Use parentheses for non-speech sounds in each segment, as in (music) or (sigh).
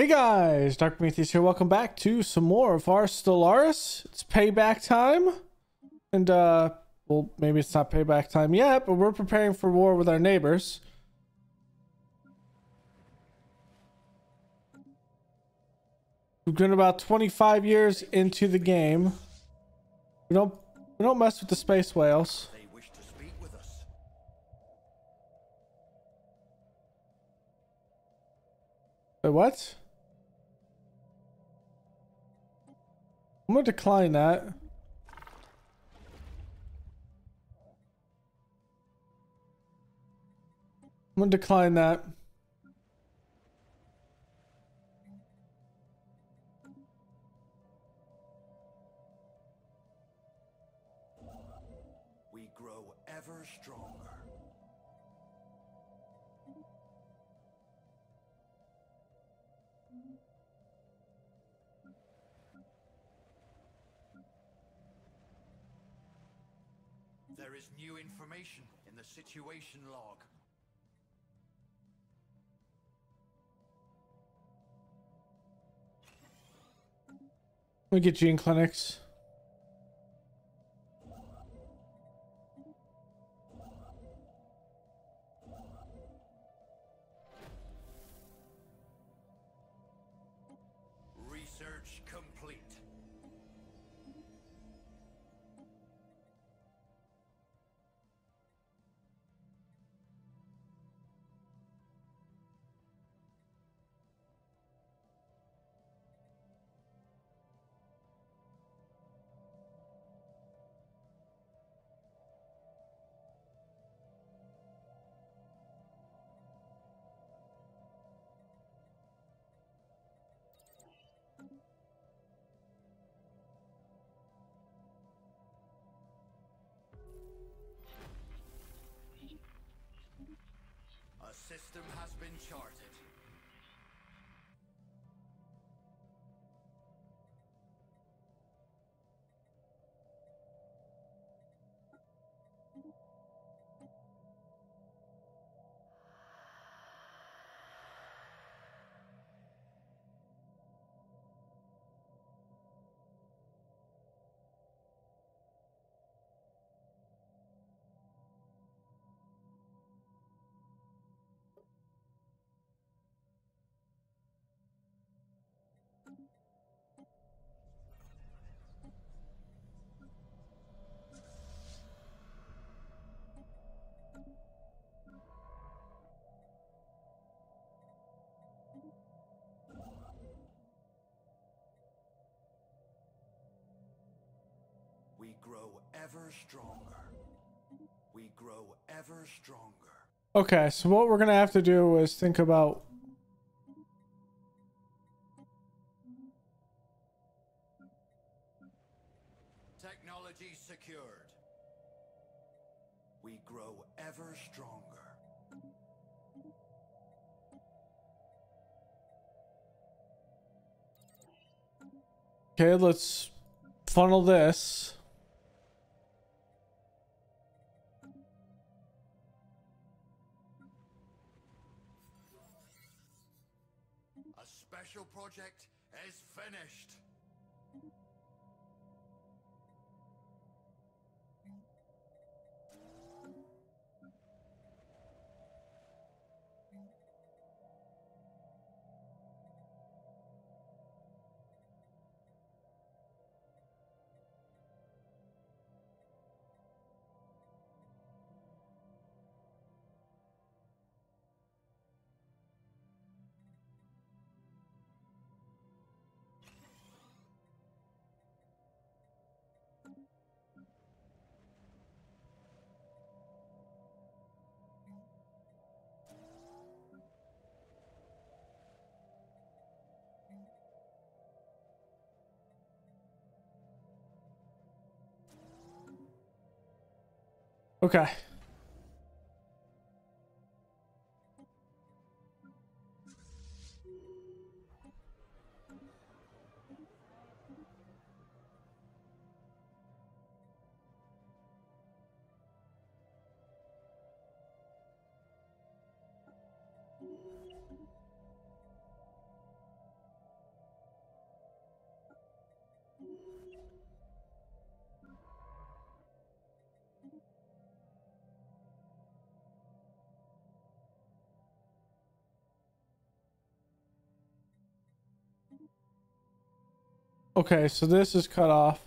Hey guys, Dark Prometheus here. Welcome back to some more of our Stellaris. It's payback time. And, uh, well, maybe it's not payback time yet, but we're preparing for war with our neighbors. We've been about 25 years into the game. We don't, we don't mess with the space whales. They wish to speak with us. Wait, what? I'm gonna decline that. I'm gonna decline that. Information in the situation log. Me get gene clinics. System has been charted. We grow ever stronger. We grow ever stronger. Okay, so what we're gonna have to do is think about Technology secured. We grow ever stronger. Okay, let's funnel this. Okay. Okay, so this is cut off.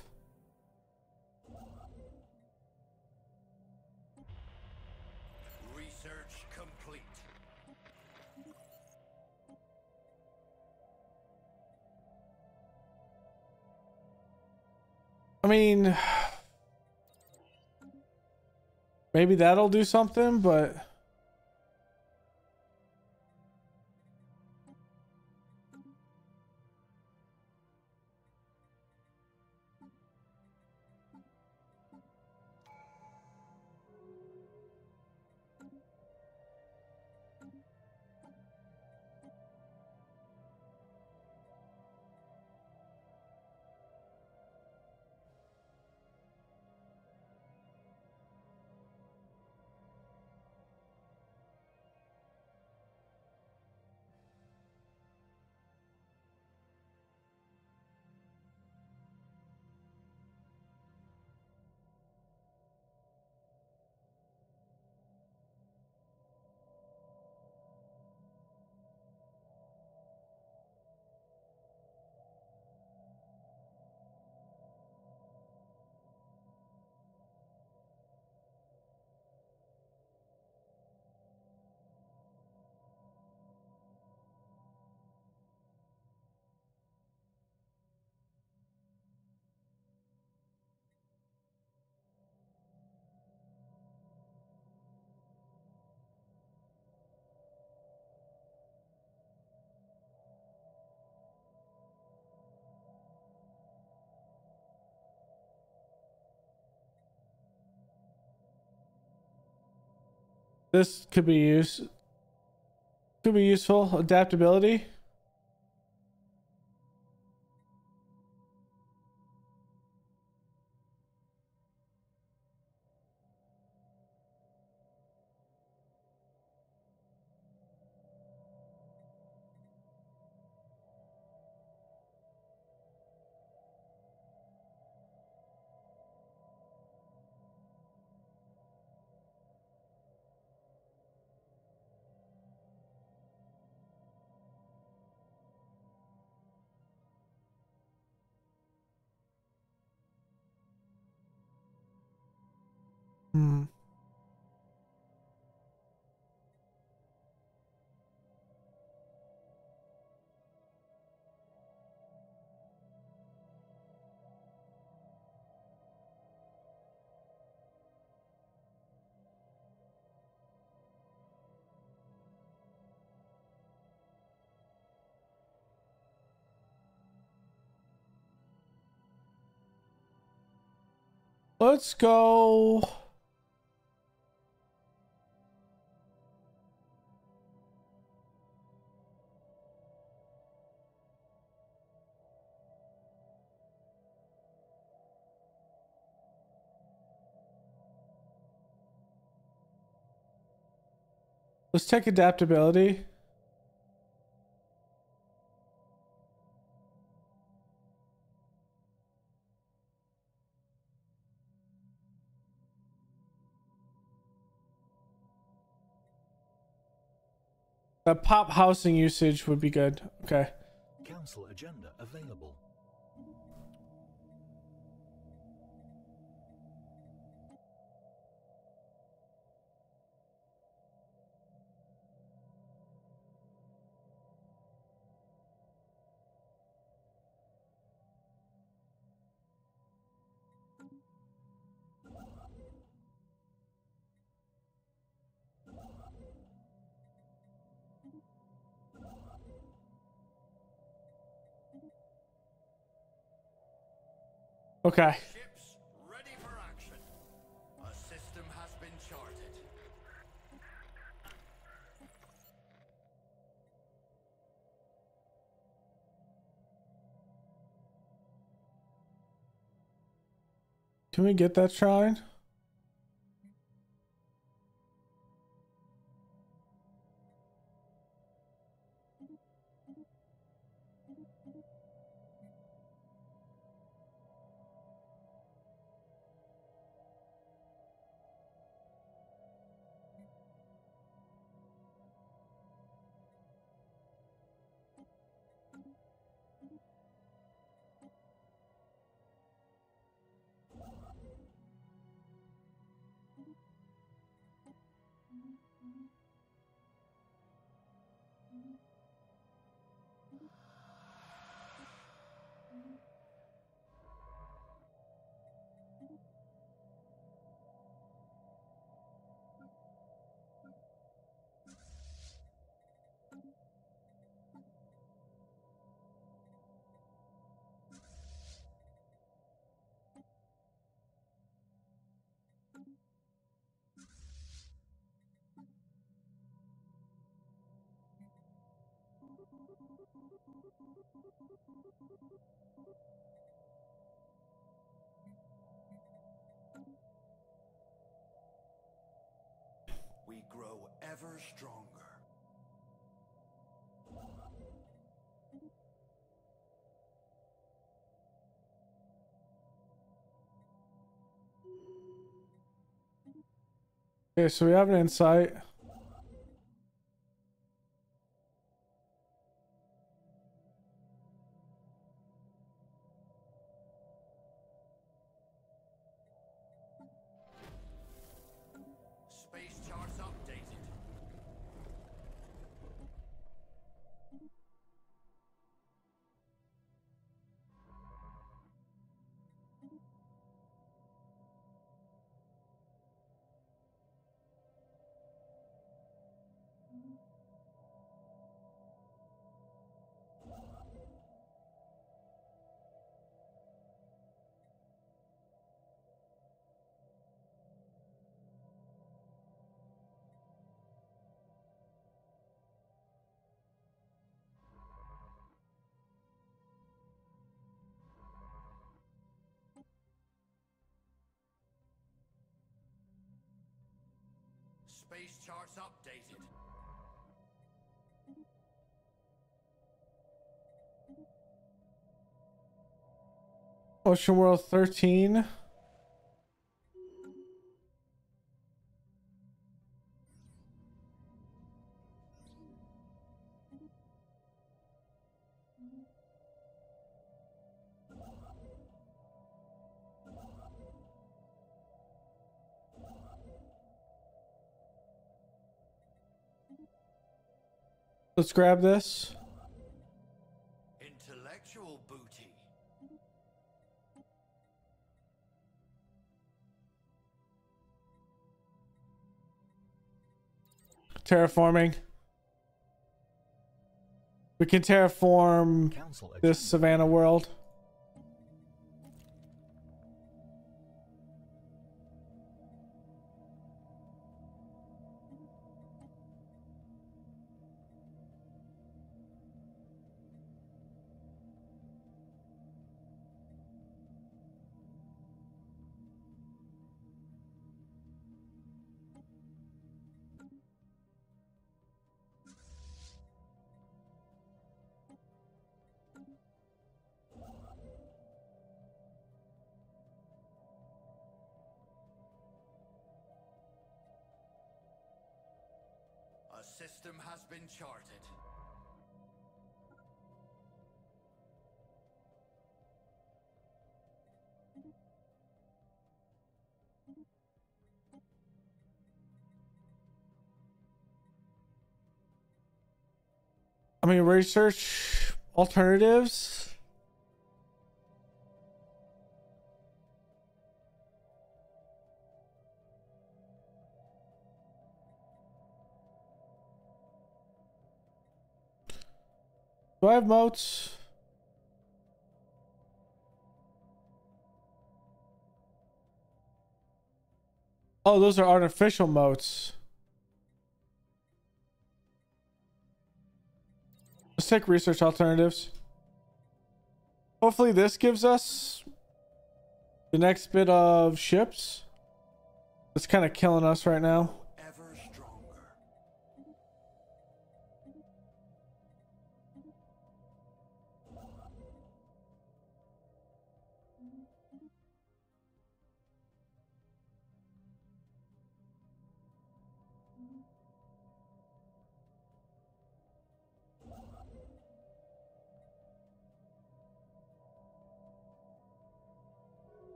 Research complete. I mean, (sighs) maybe that'll do something, but this could be used. Could be useful. Adaptability. Let's go. Let's take adaptability. The pop housing usage would be good. Okay. Council agenda available. Charted. Can we get that shrine? Ever stronger. Okay, so we have an insight. Space charts updated. Ocean World 13. Let's grab this. Intellectual booty. Terraforming. We can terraform this agenda. Savannah world. Been charted. I mean, research alternatives. Do I have moats? Oh, those are artificial moats. Let's take research alternatives. Hopefully this gives us the next bit of ships. It's kind of killing us right now.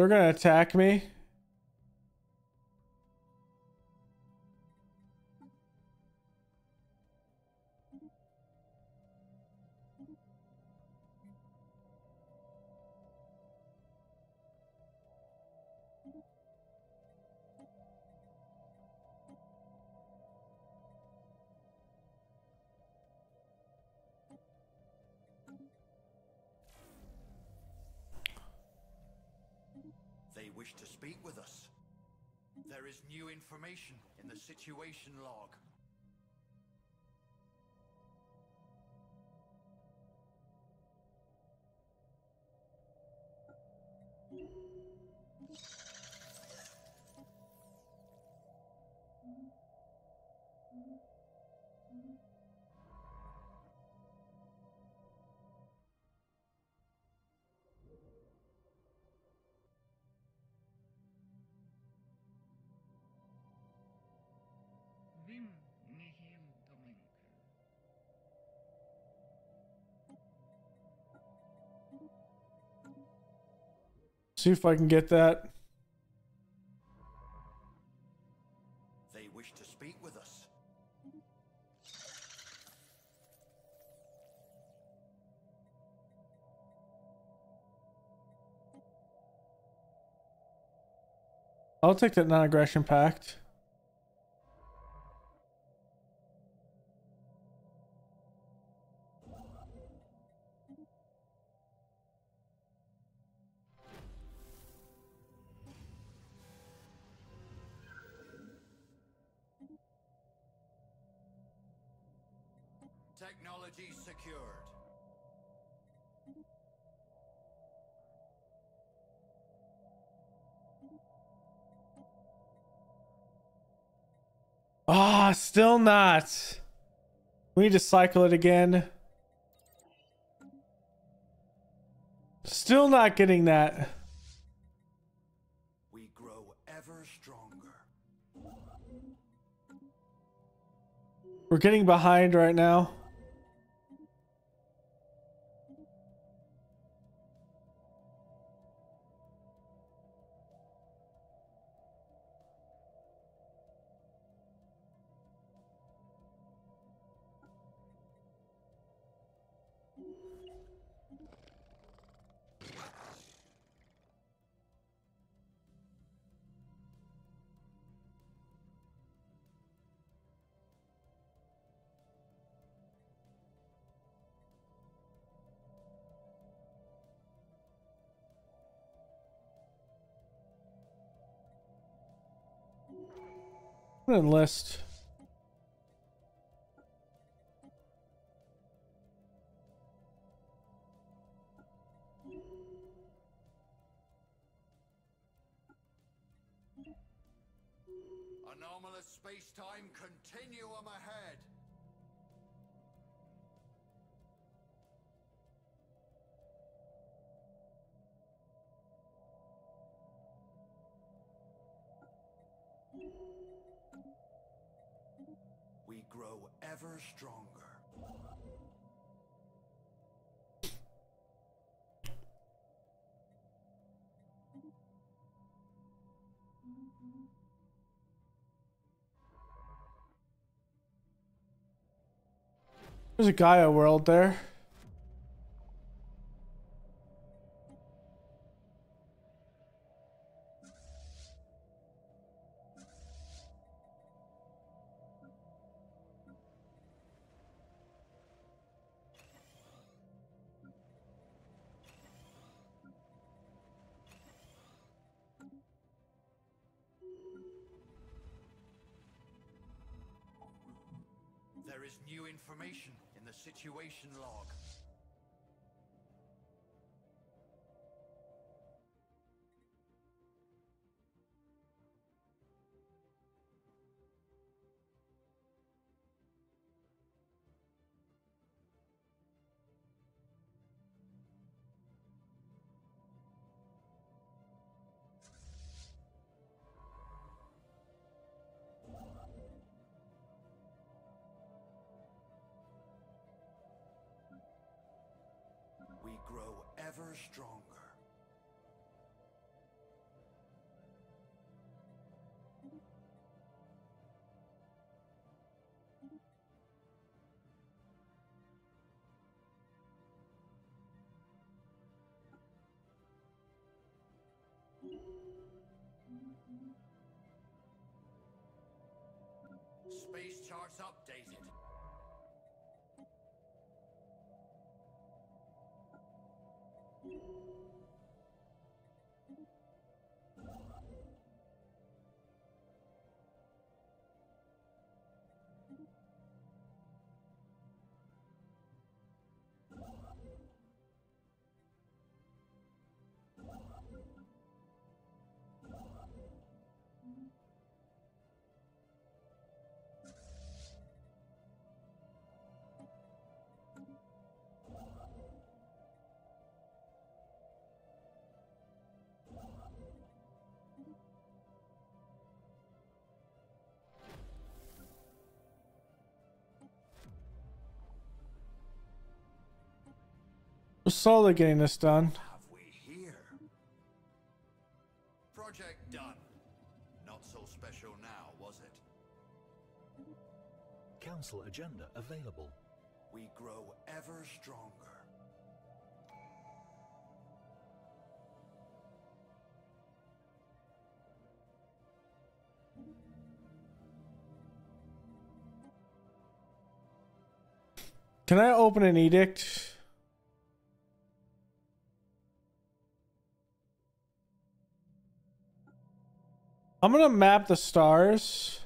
They're gonna attack me. Situation log. See if I can get that. They wish to speak with us. I'll take that non-aggression pact. Technology secured. Ah, still not. We need to cycle it again. Still not getting that. We grow ever stronger. We're getting behind right now. Enlist. Stronger. There's a Gaia world there. Ever stronger. Space charts updated. We're slowly getting this done. Project done. Not so special now, was it? Council agenda available. We grow ever stronger. Can I open an edict? I'm gonna map the stars.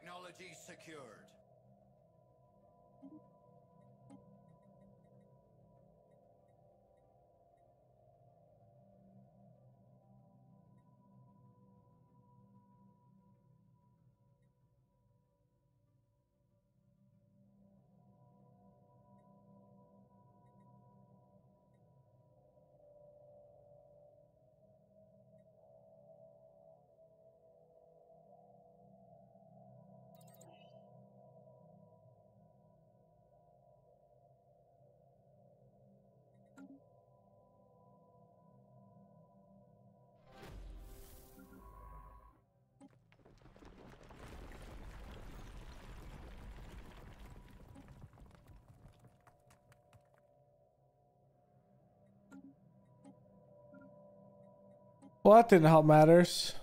Technology secured. Well, that didn't help matters.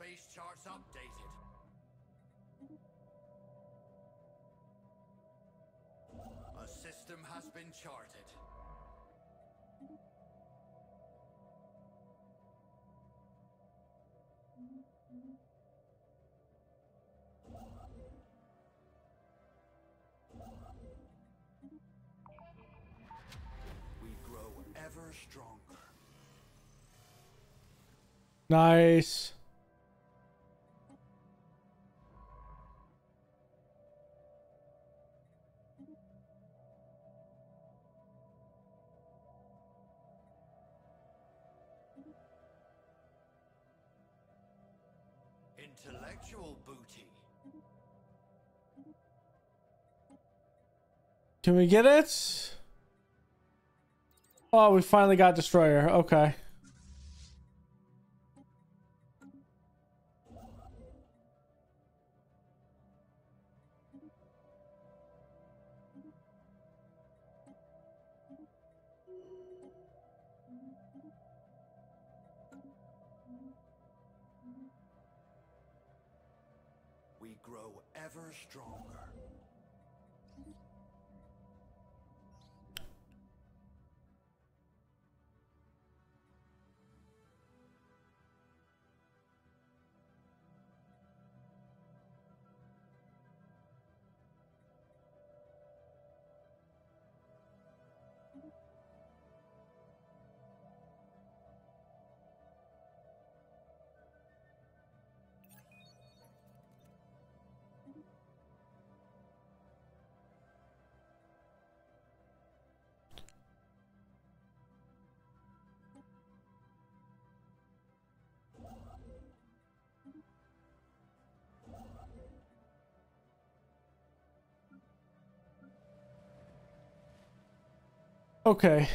Space charts updated. A system has been charted. We grow ever stronger. Nice. Can we get it? Oh, we finally got destroyer. Okay. Okay.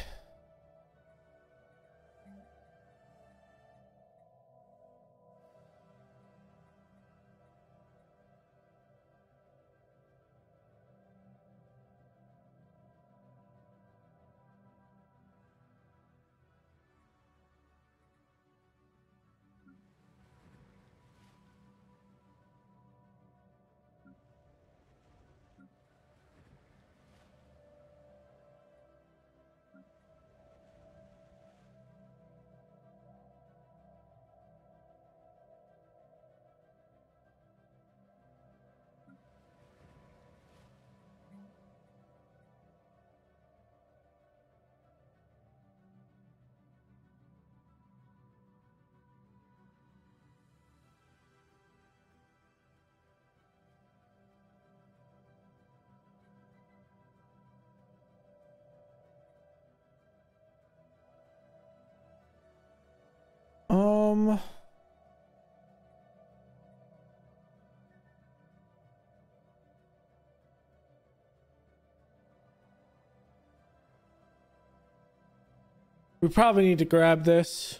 Um. We probably need to grab this.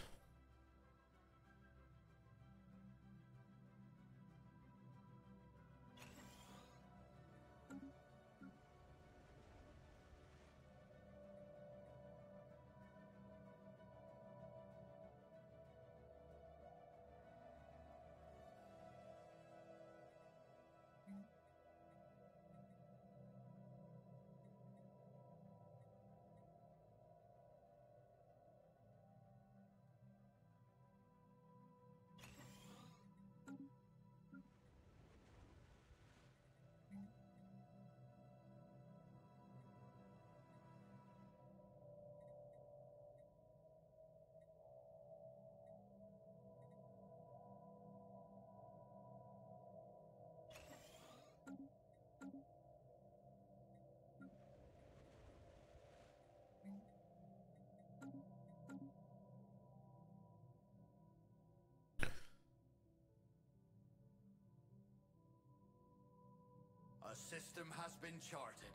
System has been charted.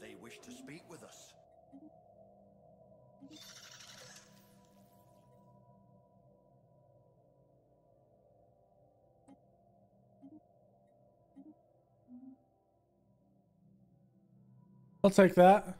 They wish to speak with us. I'll take that.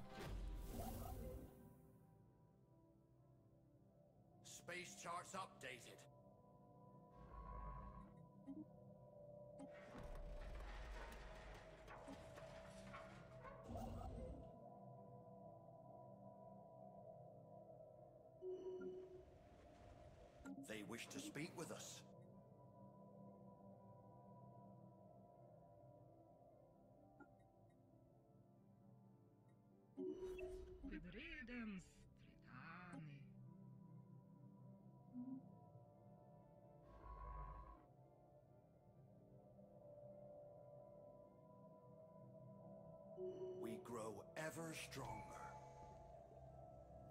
We grow ever stronger.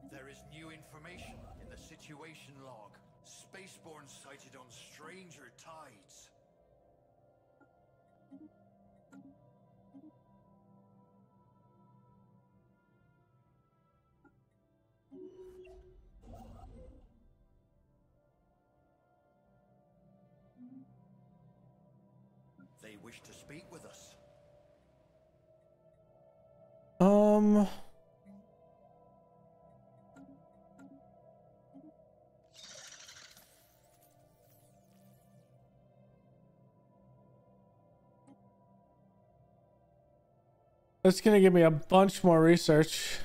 There is new information in the situation log. Spaceborne sighted on stranger tides. They wish to speak with us. Um. That's gonna give me a bunch more research.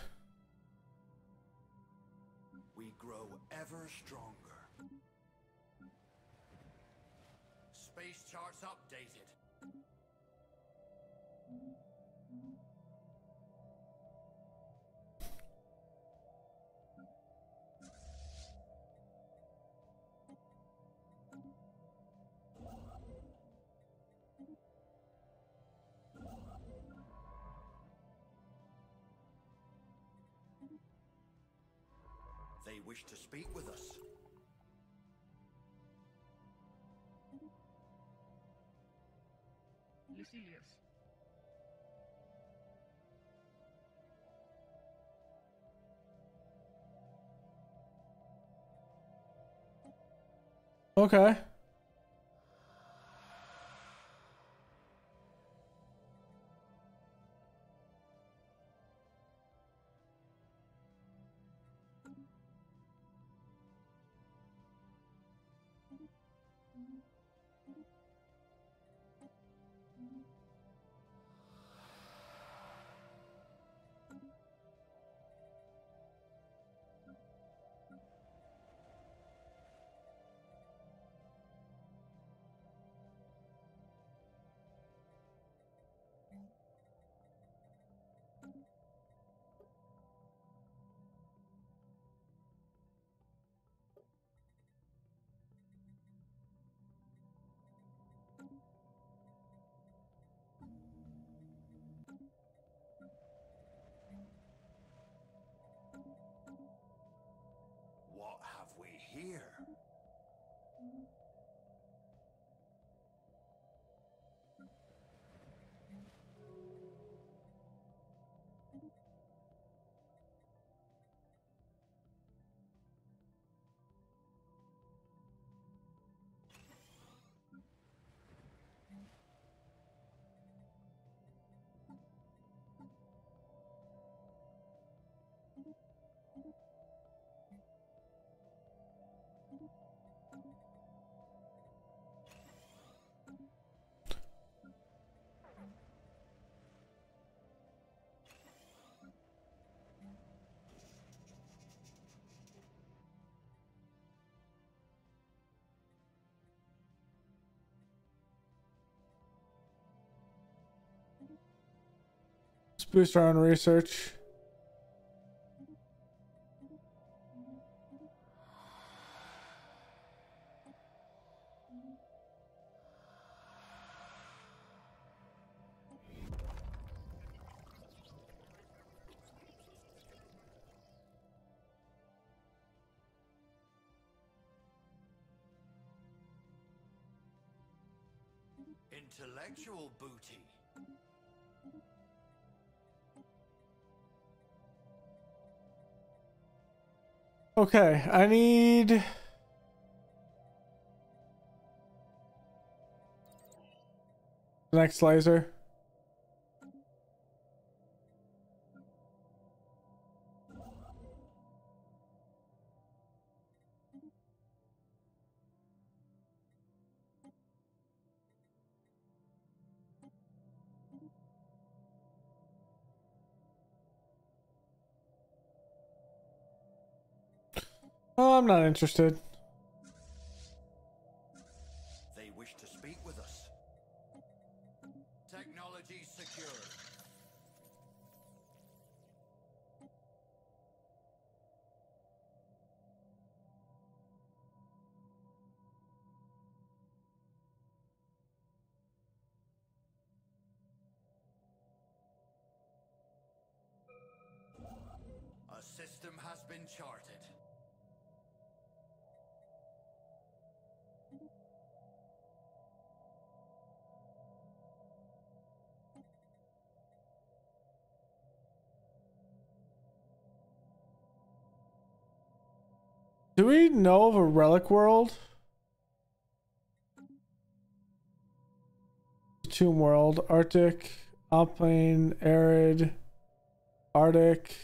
wish to speak with us. Lucilius. Okay. Boost our own research. Intellectual booty. Okay, I need. the Next laser. I'm not interested. They wish to speak with us. Technology secured. A system has been charted. Do we know of a relic world? Tomb world, Arctic, Alpine, arid, Arctic,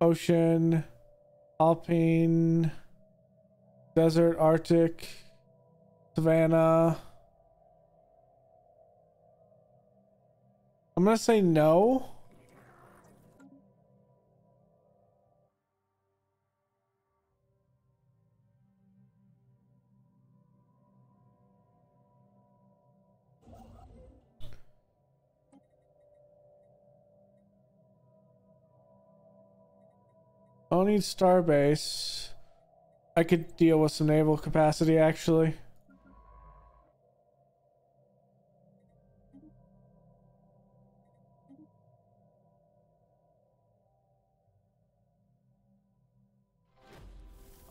ocean, Alpine, desert, Arctic, Savannah. I'm gonna say no. Don't need starbase. I could deal with some naval capacity actually.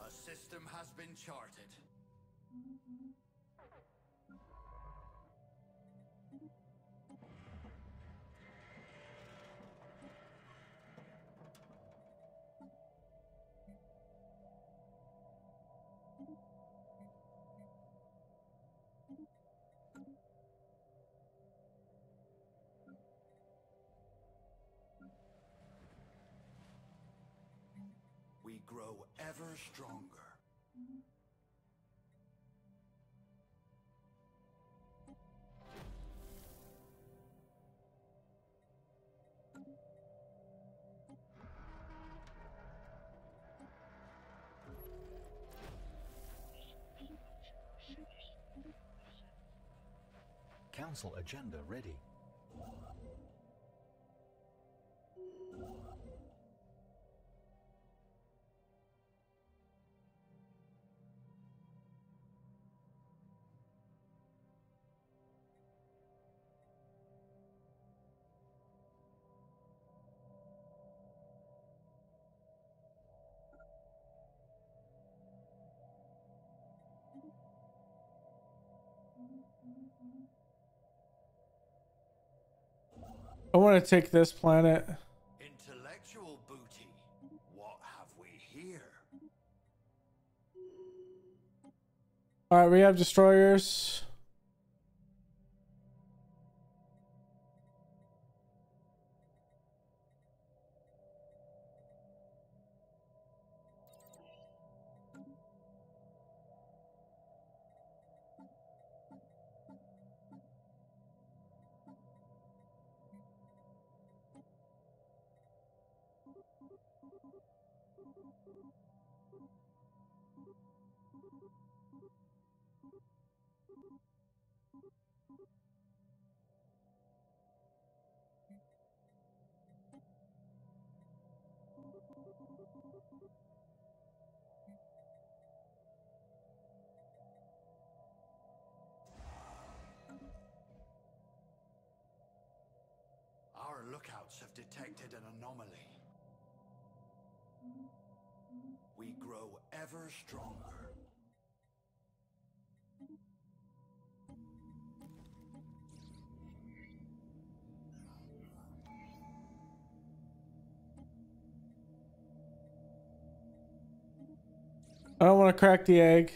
A system has been charted. Grow ever stronger. Council agenda ready. I want to take this planet. Intellectual booty. What have we here? All right, we have destroyers. I don't want to crack the egg.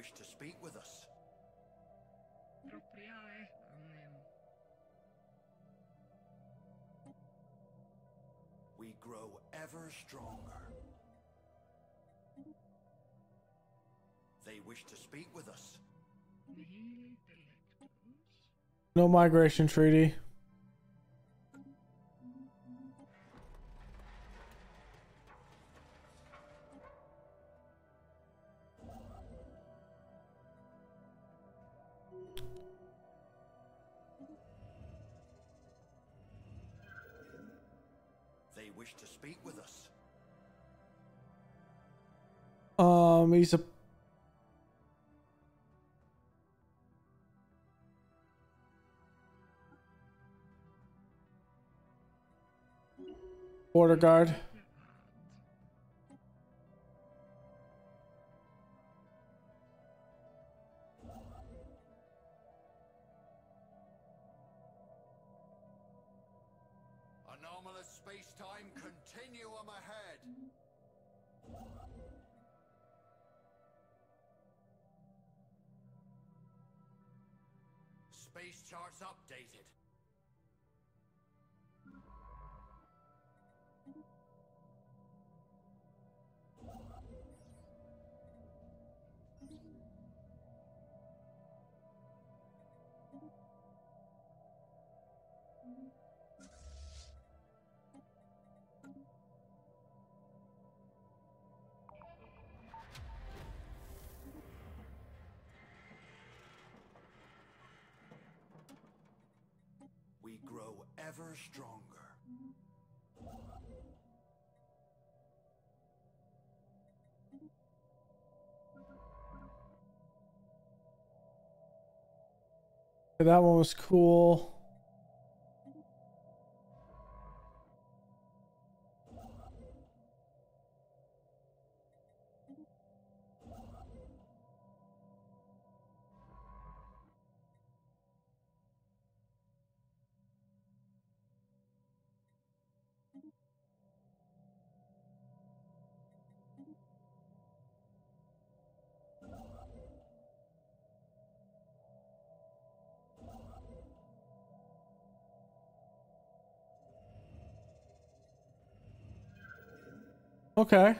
Wish to speak with us. We grow ever stronger. They wish to speak with us. No migration treaty. Um, he's a border guard. Grow ever stronger. That one was cool. Okay.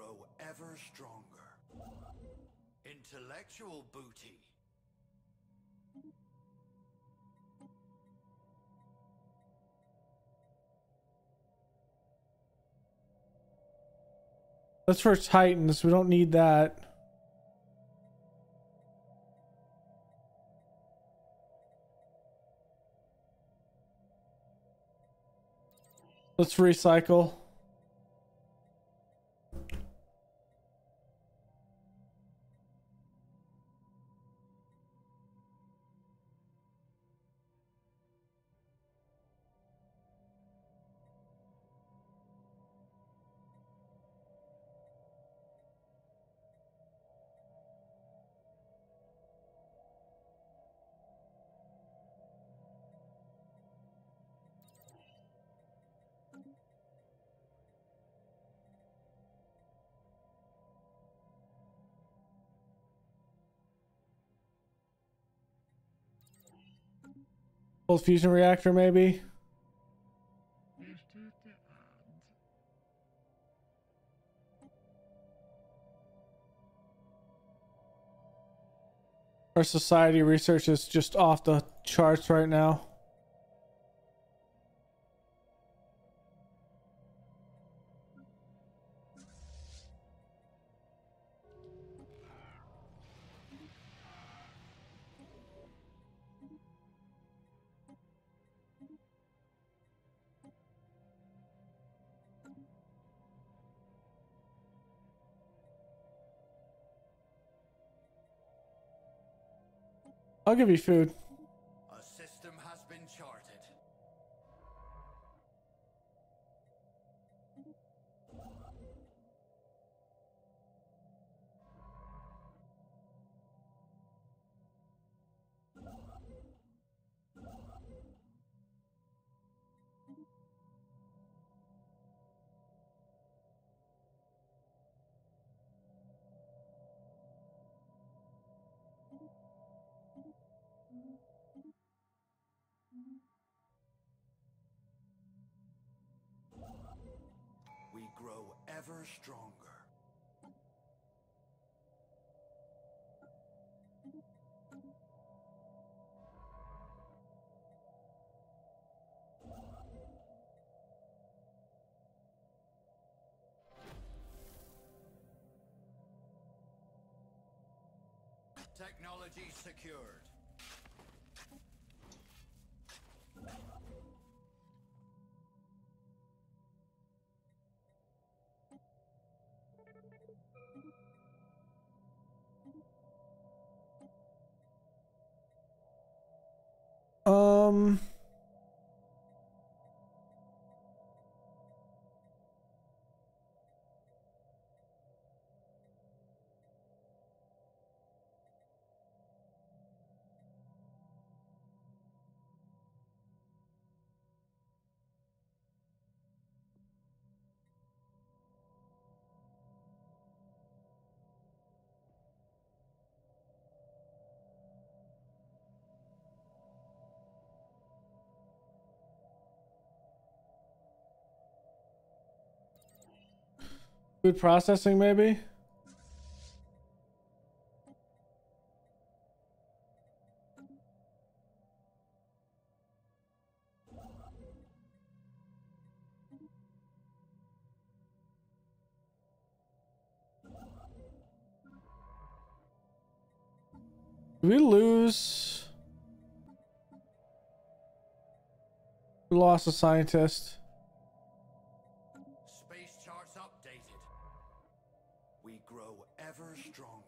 Grow ever stronger. Intellectual booty. That's for Titans. We don't need that. Let's recycle. Fusion reactor, maybe. Our society research is just off the charts right now. I'll give you food. Stronger. Technology secured. Um. Food processing, maybe? We lose? We lost a scientist. Updated. We grow ever stronger.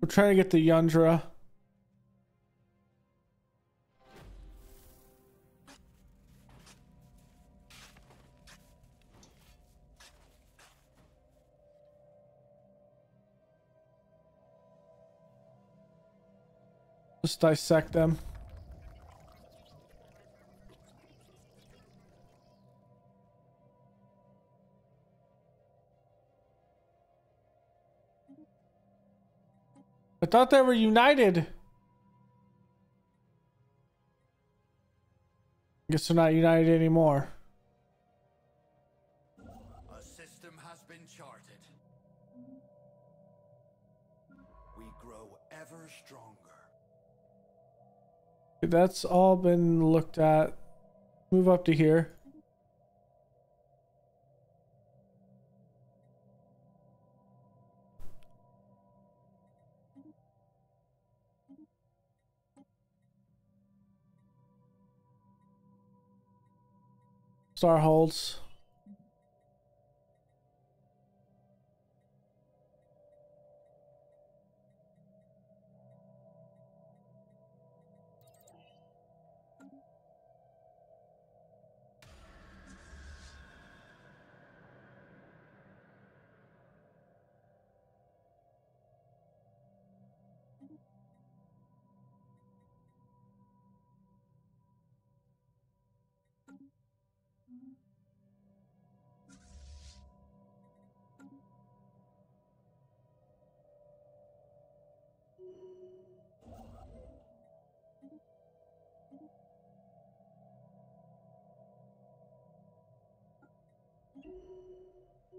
We're trying to get the Yundra. Just dissect them. I thought they were united. Guess they're not united anymore. A system has been charted. We grow ever stronger. That's all been looked at. Move up to here. Star holds.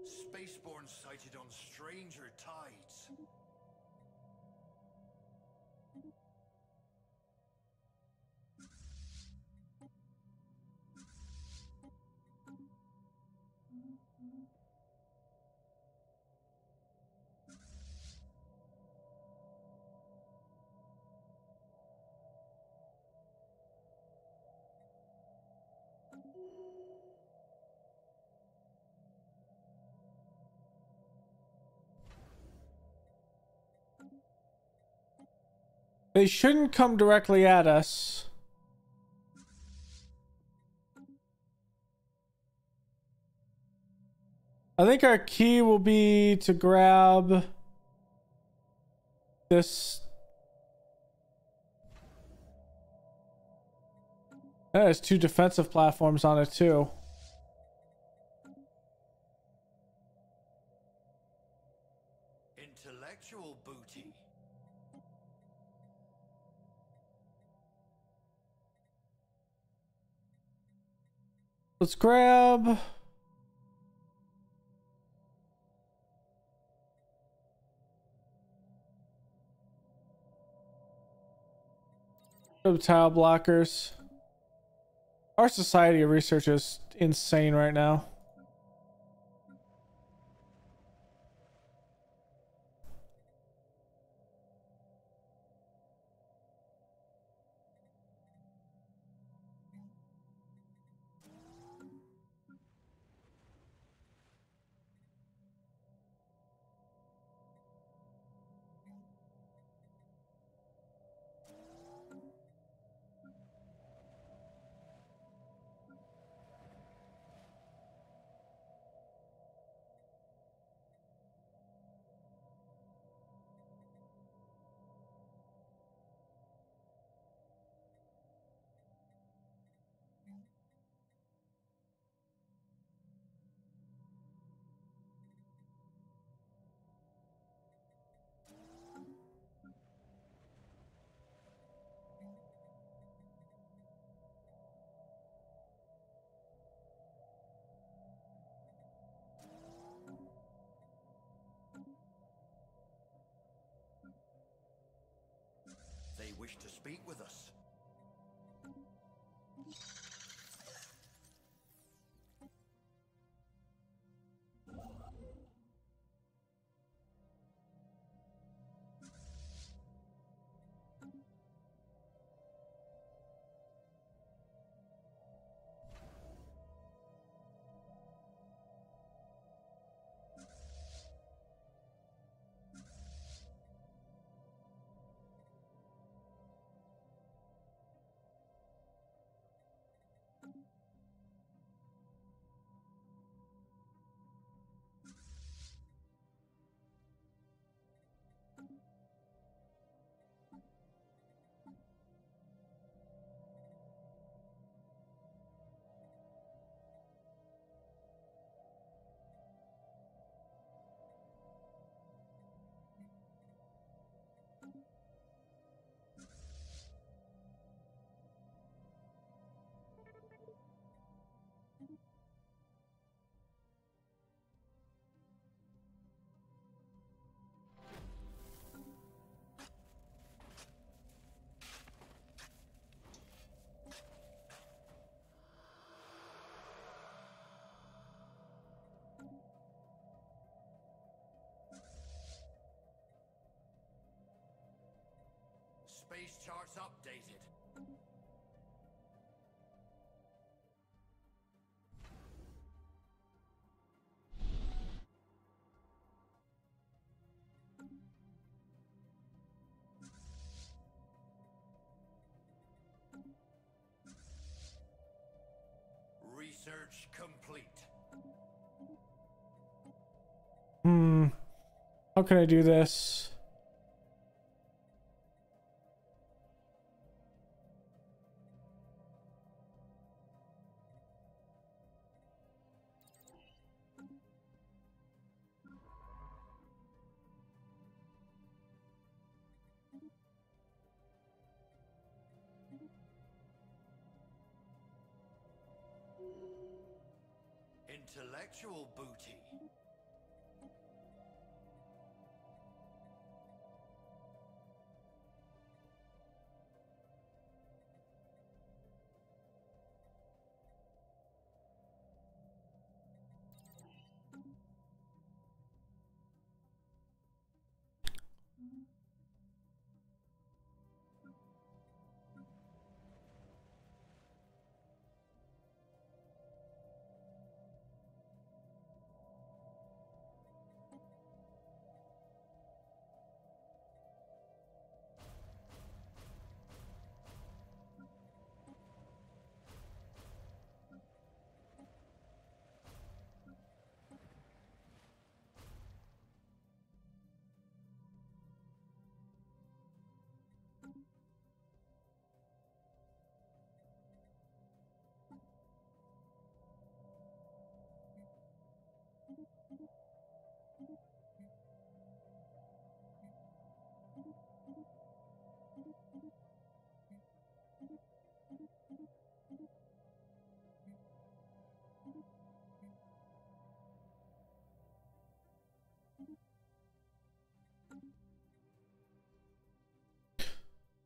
Spaceborne sighted on stranger tides. They shouldn't come directly at us. I think our key will be to grab this. That has two defensive platforms on it too. Let's grab. Tile blockers. Our society of research is insane right now. Charts updated. Research complete. Hmm. How can I do this? Intellectual booty.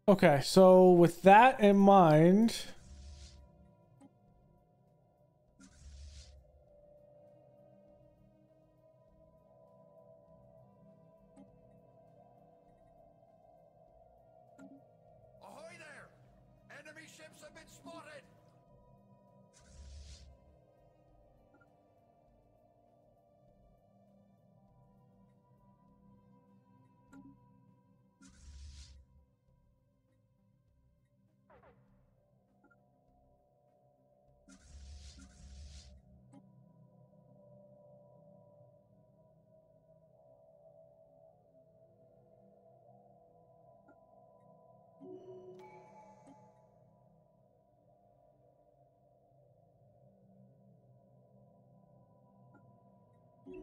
Okay, so with that in mind,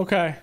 Okay.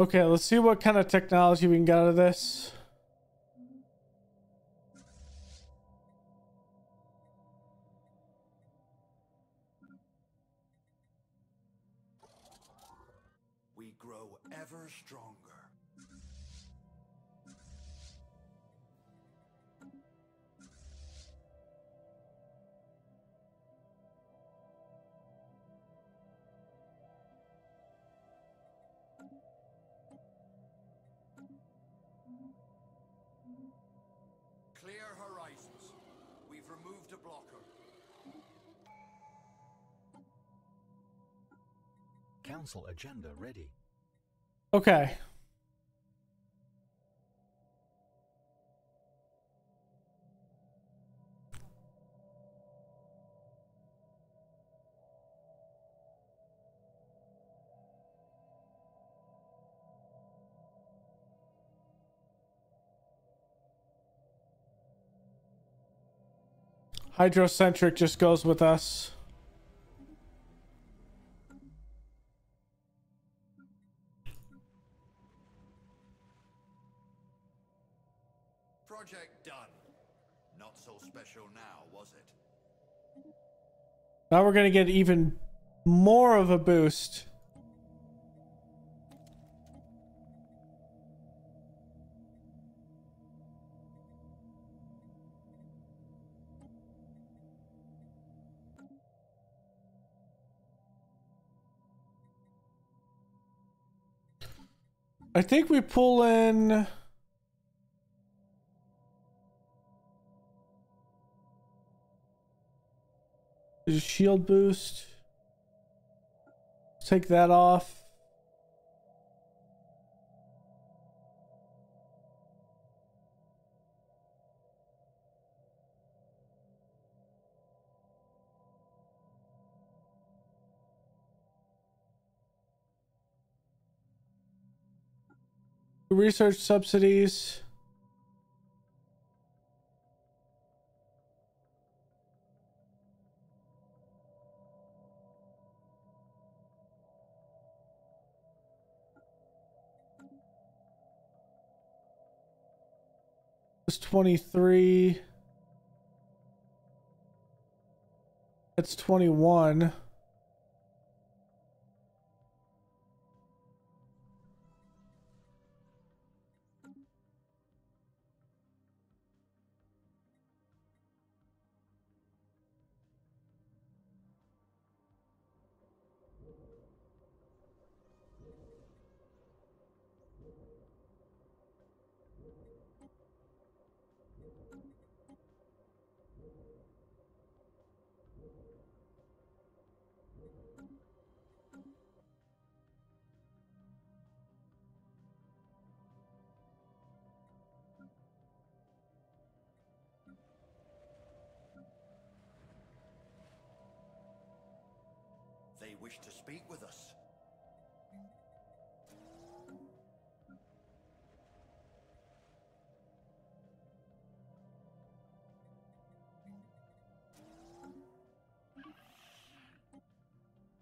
Okay, let's see what kind of technology we can get out of this. Council agenda ready. Okay. Hydrocentric just goes with us. Now we're gonna get even more of a boost. I think we pull in. Shield boost. Take that off. Research subsidies. It's 23. It's 21.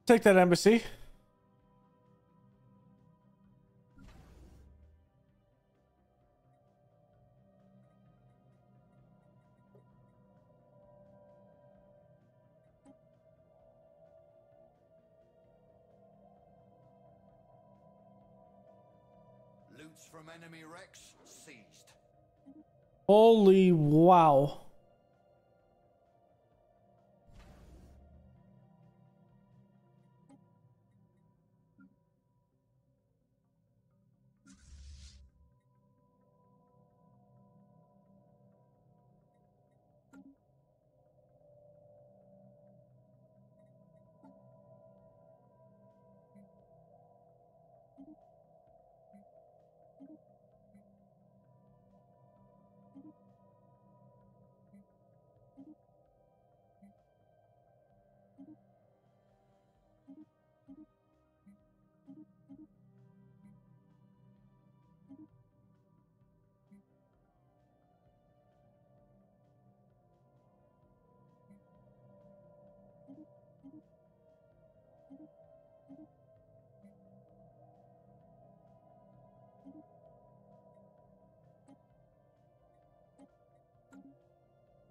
Take that embassy. Loots from enemy wrecks seized. Holy wow.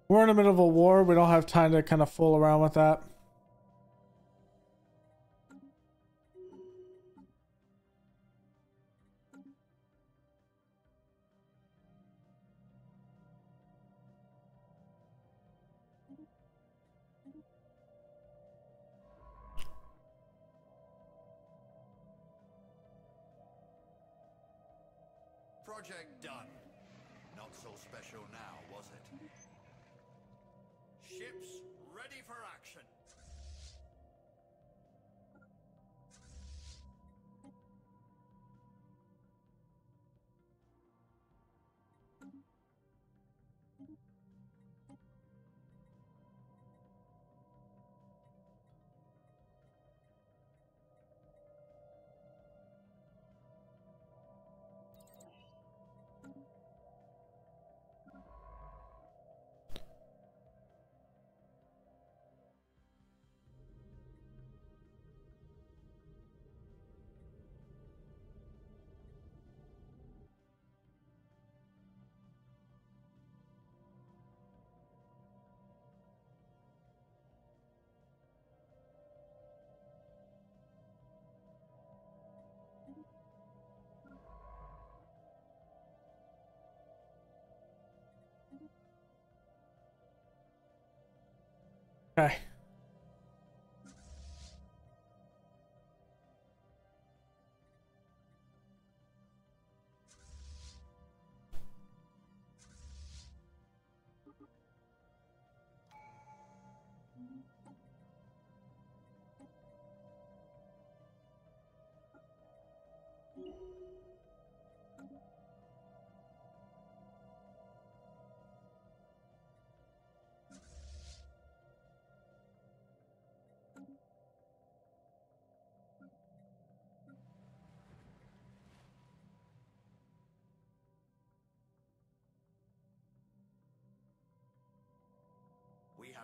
We're in the middle of a war. We don't have time to kind of fool around with that. Okay.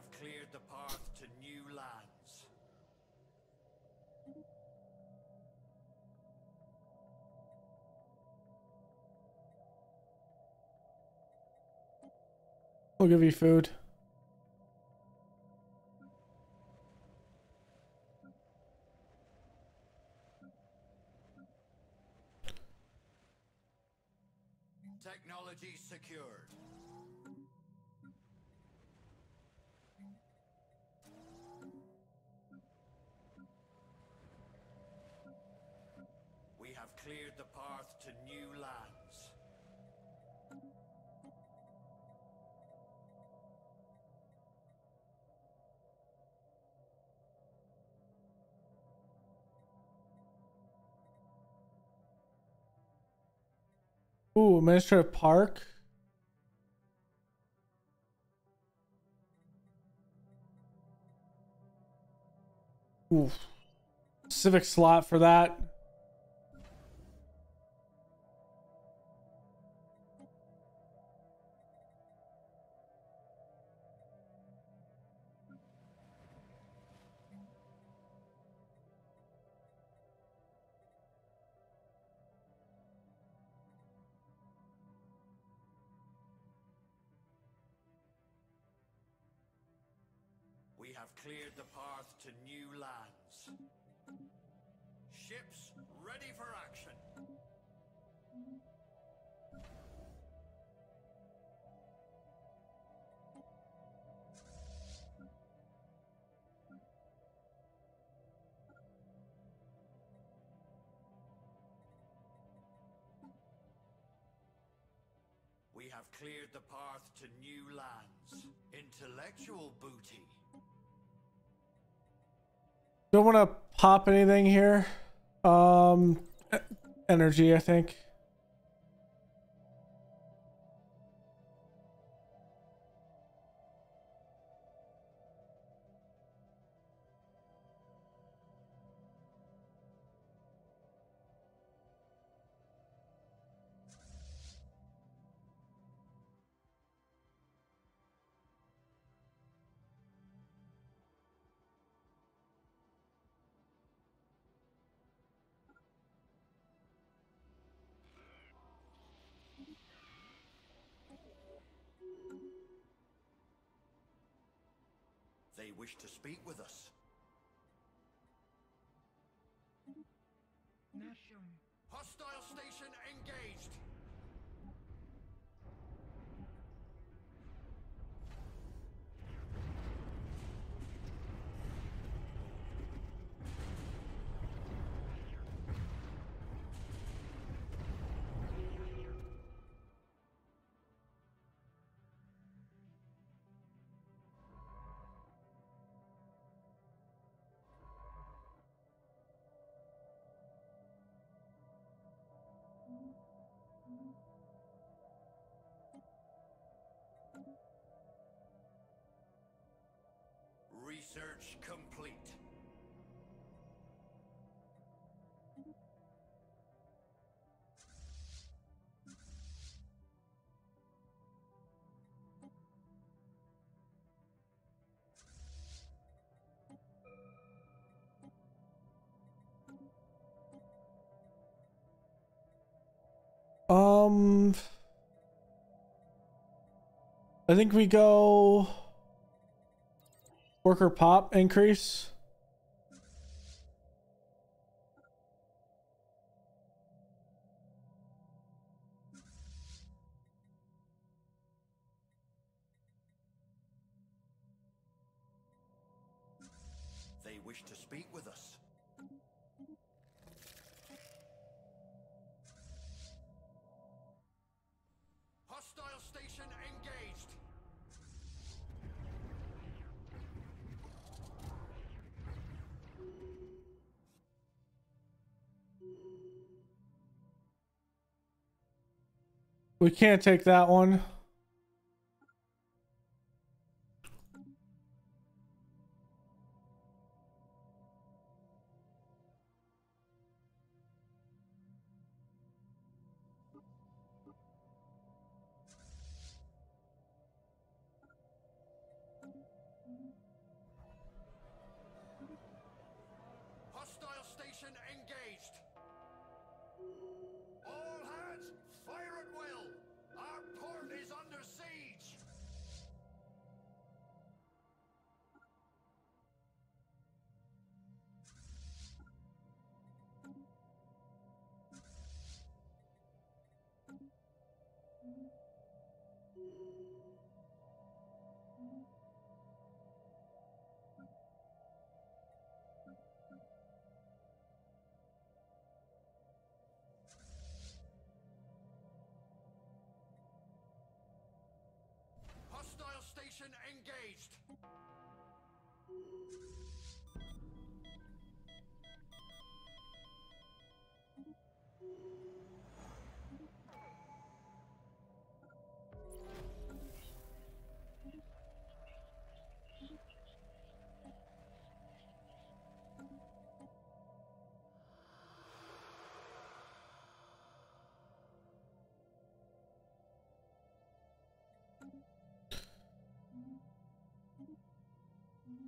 Have cleared the path to new lands. We'll give you food. Ooh, administrative park. Oof. specific slot for that. The path to new lands. Ships ready for action. We have cleared the path to new lands. Intellectual booty. Don't want to pop anything here. Um, energy, I think. They wish to speak with us. Nashum. Hostile station engaged. Research complete. Um, I think we go worker pop increase. We can't take that one. Engaged.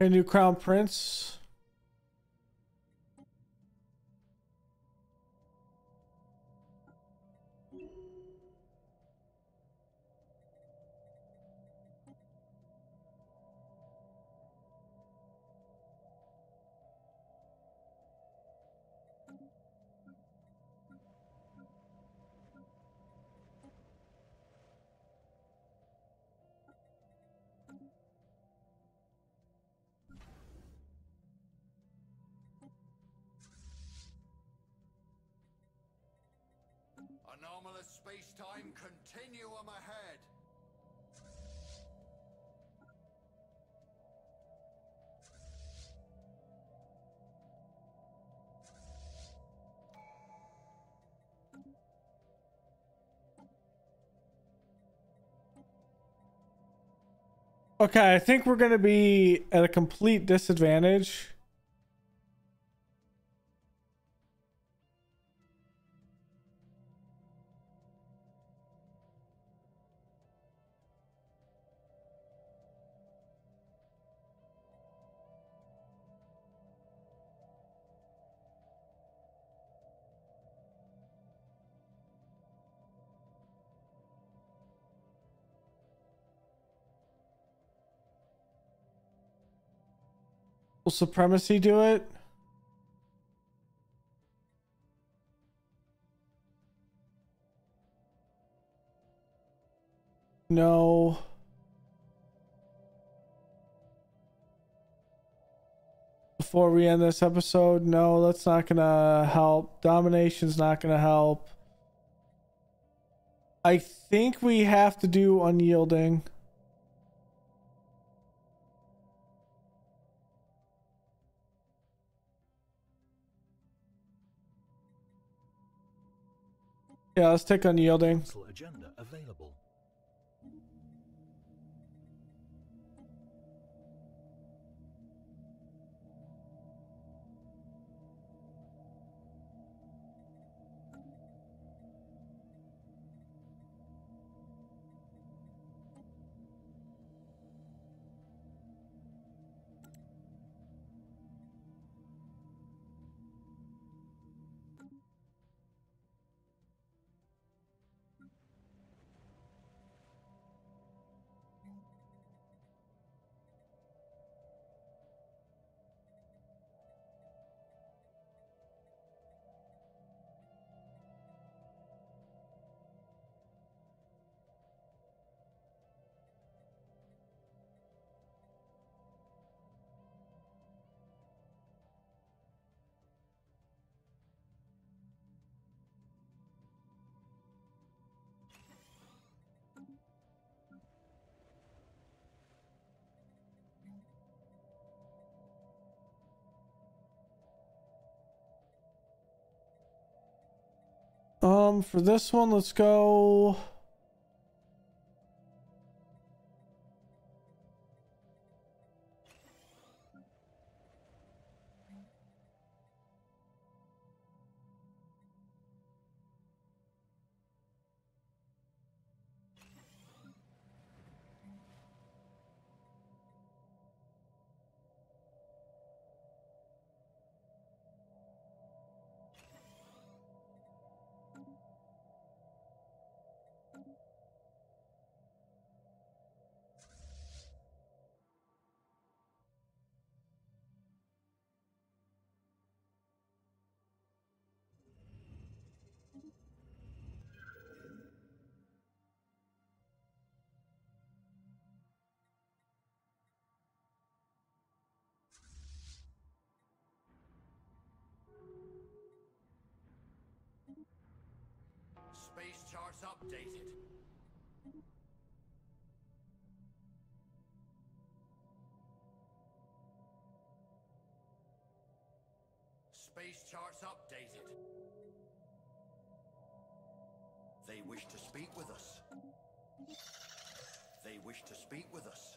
A new crown prince. Anomalous space-time continuum ahead. Okay, I think we're gonna be at a complete disadvantage. Will supremacy do it? No. Before we end this episode, no, that's not gonna help. Domination's not gonna help. I think we have to do unyielding. Yeah, let's take unyielding. Agenda available. Um, for this one, let's go. Space charts updated. Space charts updated. They wish to speak with us. They wish to speak with us.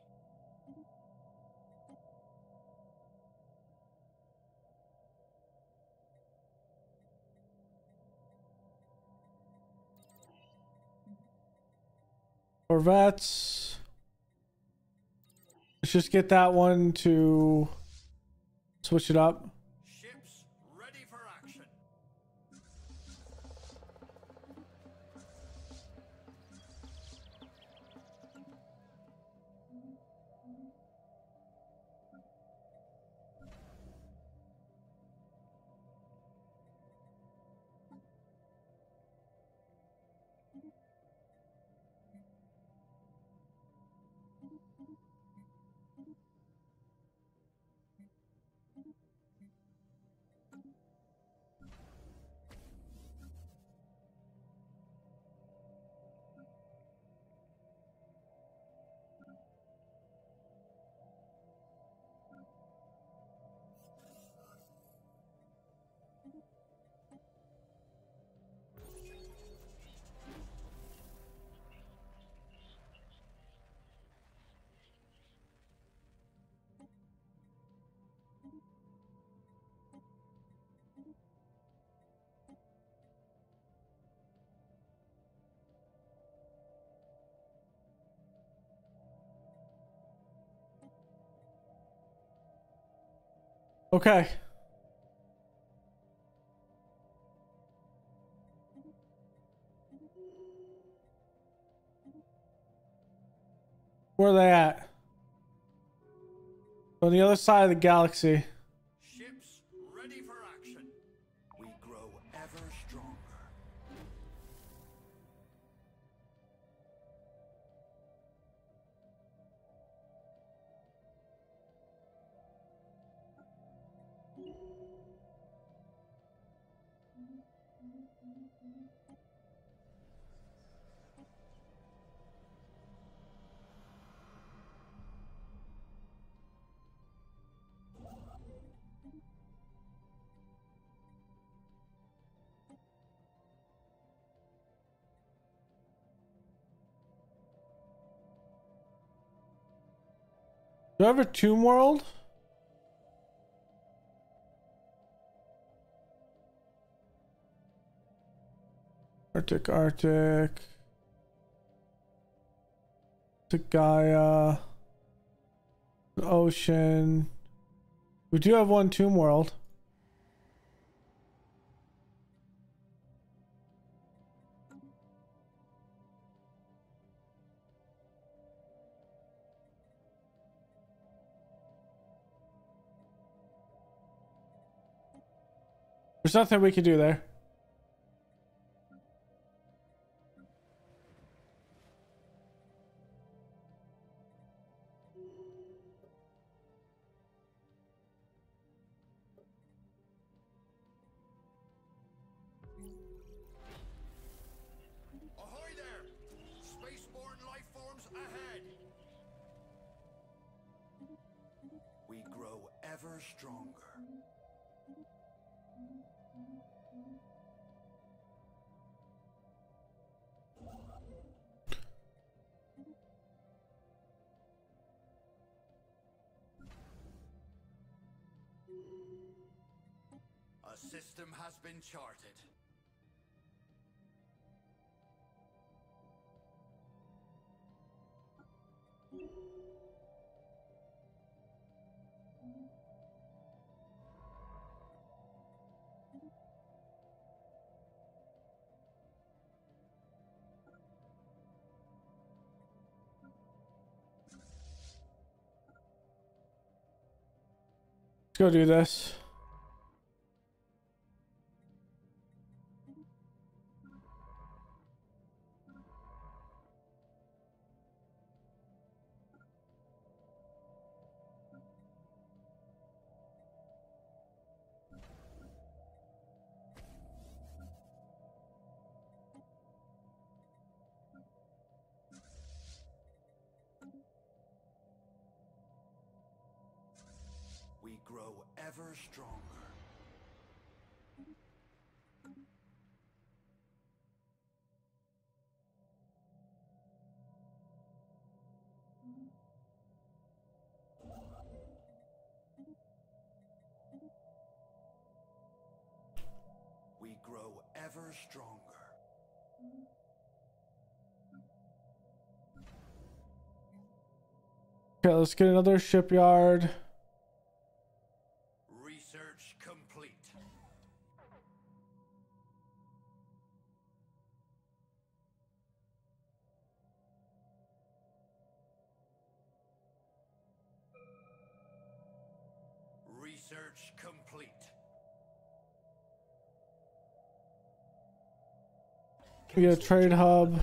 Corvettes. Let's just get that one to switch it up. Okay. Where are they at? On the other side of the galaxy. Do I have a Tomb World? Arctic, Arctic. To Gaia. Ocean. We do have one Tomb World. There's nothing we can do there. Been charted. Let's go do this. Stronger. Okay, let's get another shipyard. Research complete. Research complete. We got a trade hub.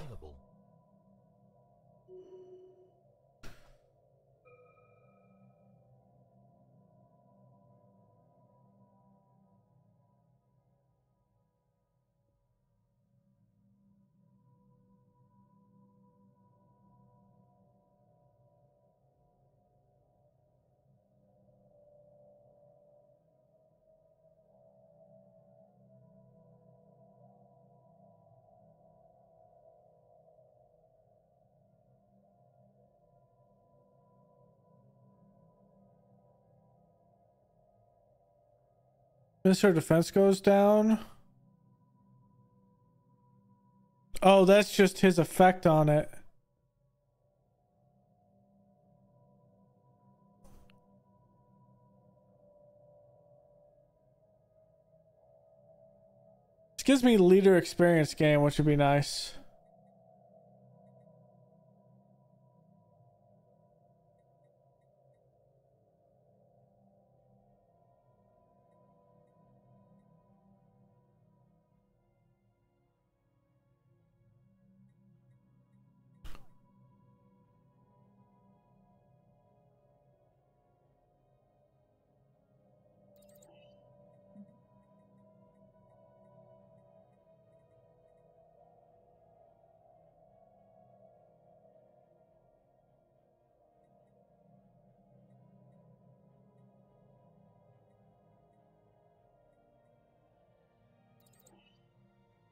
Available. Mr. Defense goes down. Oh, that's just his effect on it. This gives me leader experience game, which would be nice.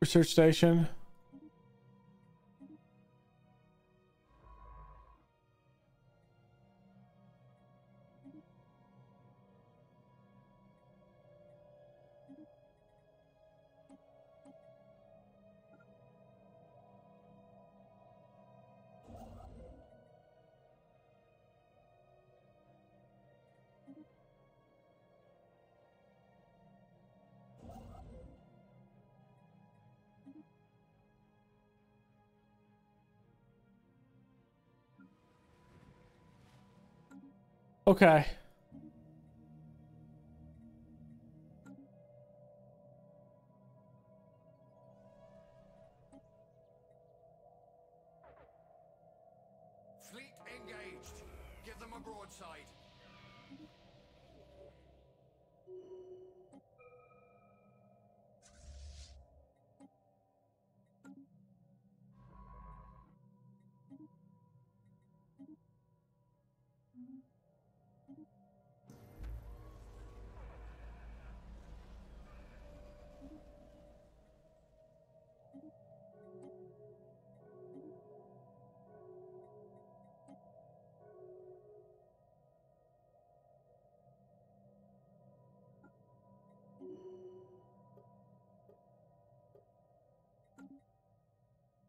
Research station. Okay.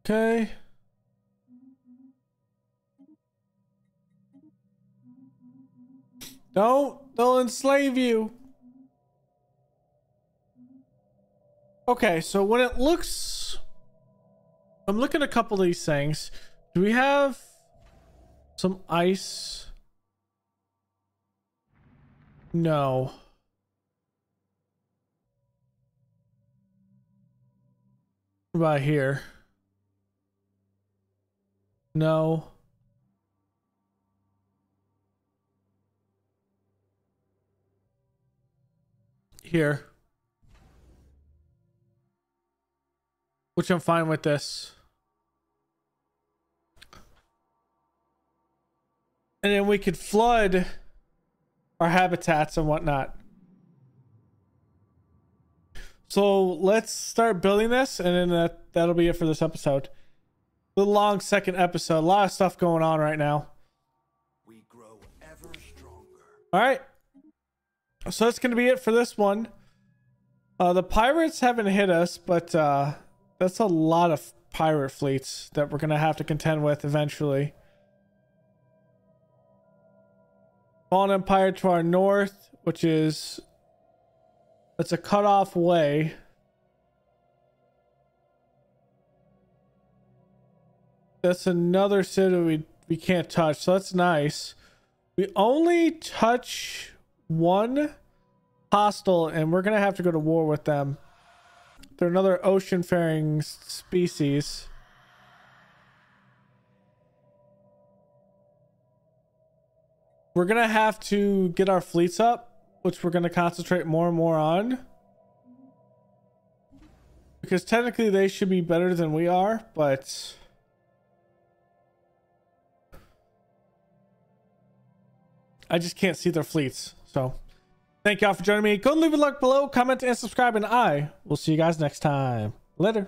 Okay. Don't, they'll enslave you. Okay, so when it looks, I'm looking at a couple of these things. Do we have some ice? No. About here? No. Here. Which I'm fine with this. And then we could flood our habitats and whatnot. So let's start building this, and then that that'll be it for this episode. The long second episode. A lot of stuff going on right now. We grow ever stronger. All right. So that's going to be it for this one. Uh, the pirates haven't hit us, but uh, that's a lot of pirate fleets that we're going to have to contend with eventually. Fallen Empire to our north, which is it's a cut off way. That's another city we we can't touch, so that's nice. We only touch one hostile, and we're gonna have to go to war with them. They're another ocean faring species. We're gonna have to get our fleets up, which we're gonna concentrate more and more on. Because technically they should be better than we are, but I just can't see their fleets. So thank y'all for joining me. Go and leave a like below, comment, and subscribe, and I will see you guys next time. Later.